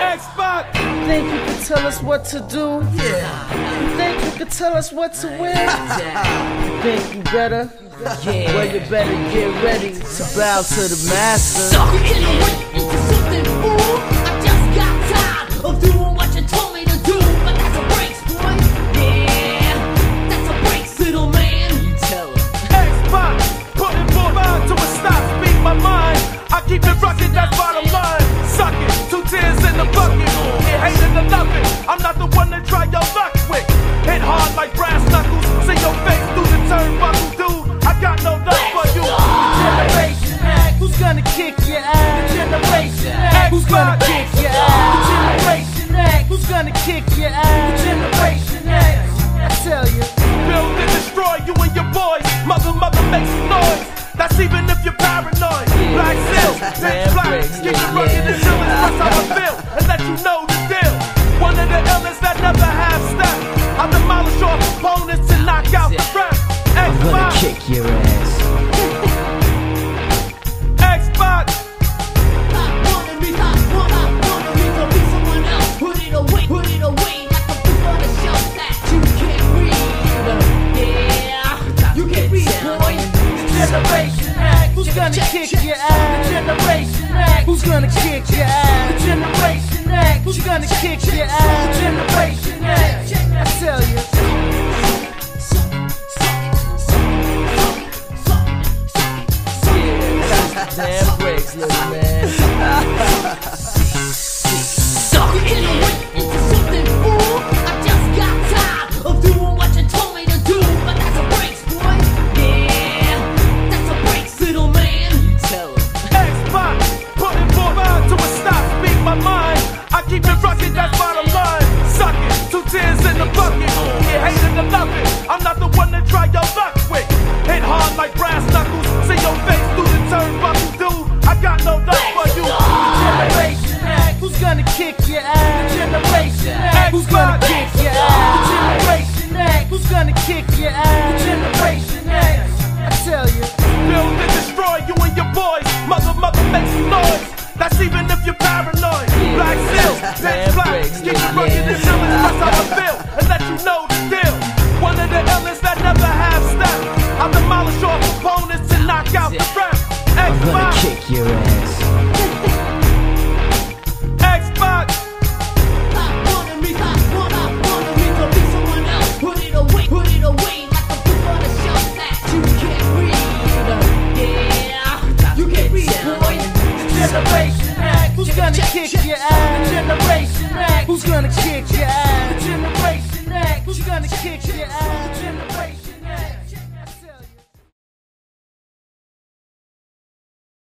Xbox. Think you can tell us what to do? Yeah. You think you can tell us what to win? You think you better? Yeah. Well, you better get ready to bow to the master. Suck it in a way into something fool. Gonna kick your ass? Generation X, who's gonna kick your ass? Generation X, I tell you. Build and destroy you and your boys. Mother, mother, make some noise. That's even if you're paranoid. Black silk, pitch black. Keep it rugged until it's that's how I feel. And let you know the deal. One of the illest that never have stepped. I demolish your opponents and knock out the rest. I'm gonna kick your ass. Ass? Generation X, who's gonna kick your ass? Generation X, who's gonna kick your ass? Generation X, I tell you. Damn breaks, little Get hated to it. I'm not the one to try your luck with. Hit hard like brass knuckles. See your face through the turnbuckle, dude. I got no love for you. Generation X, who's gonna kick your ass? Generation X, who's gonna kick your ass? Generation X, who's gonna kick your ass? If you're paranoid. Black silk, pitch black. Keep it rugged until it's that's how I feel. And let you know the deal. One of the illest that never have stepped. I demolish your opponents and knock out the rest. I'm gonna kick your ass. Your ass? Generation X, who's gonna kick your ass? D-Generation X, who's gonna kick your ass?